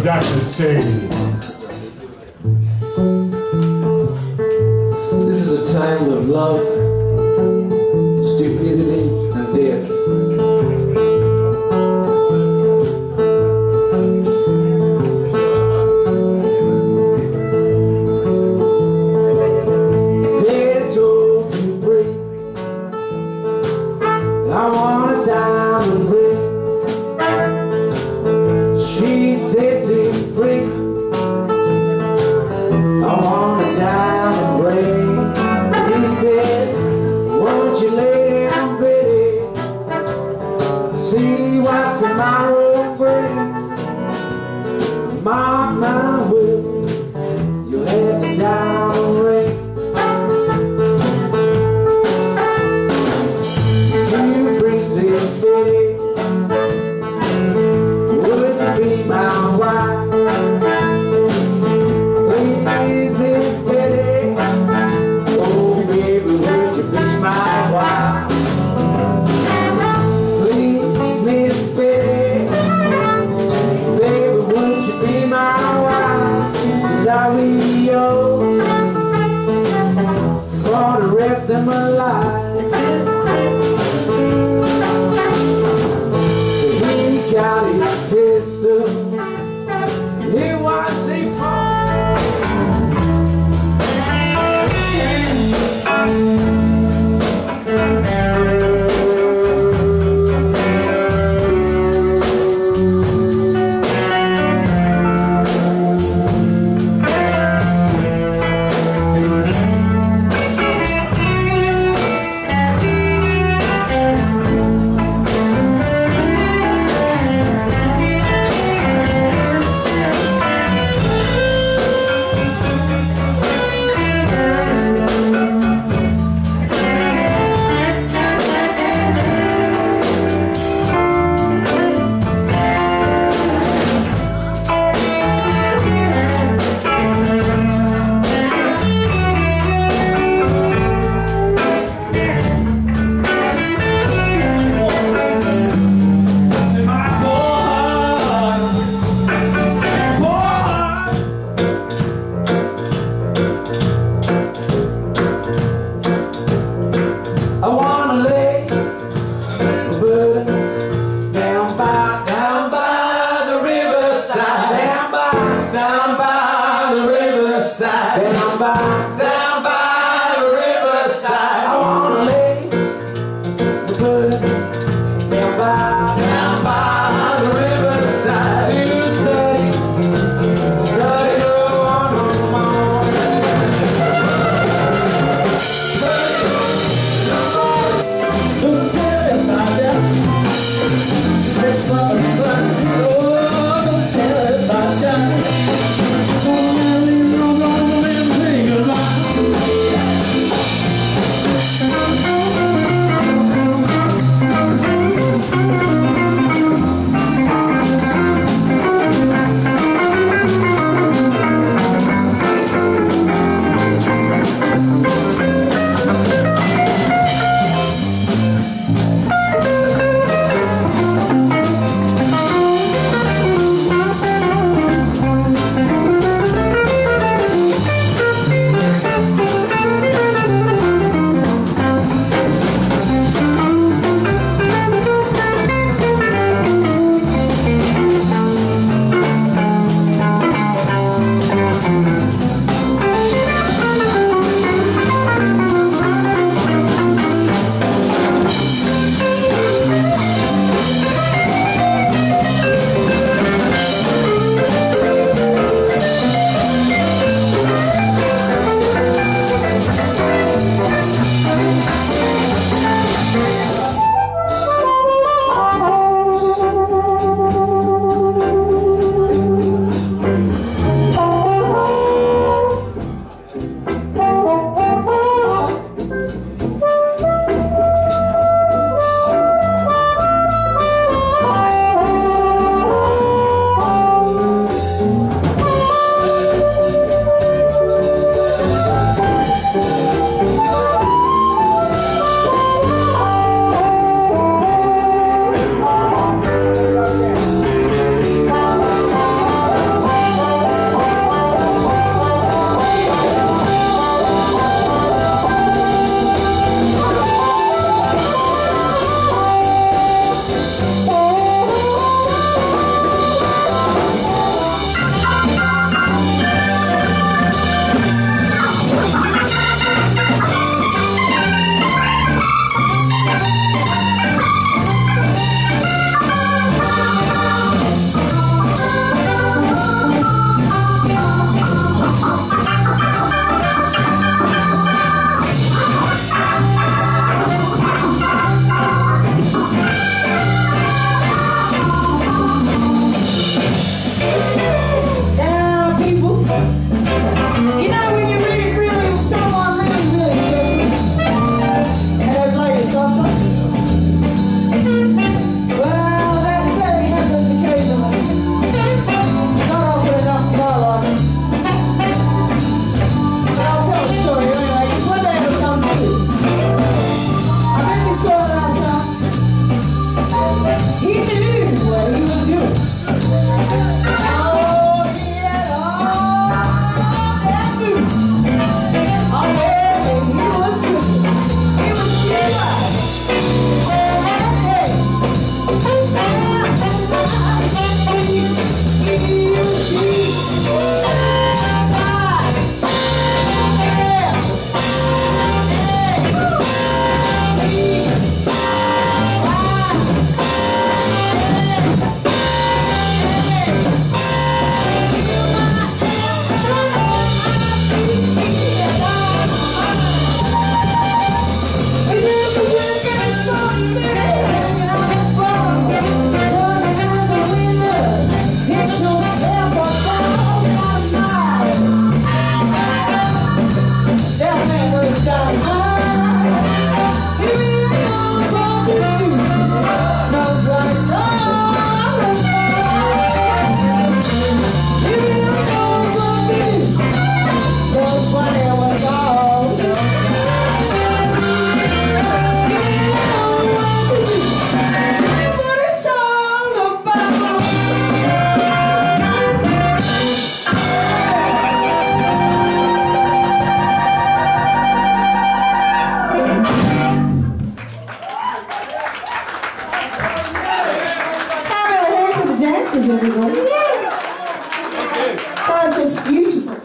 I've got to say. This is a time of love Graças, Cristo.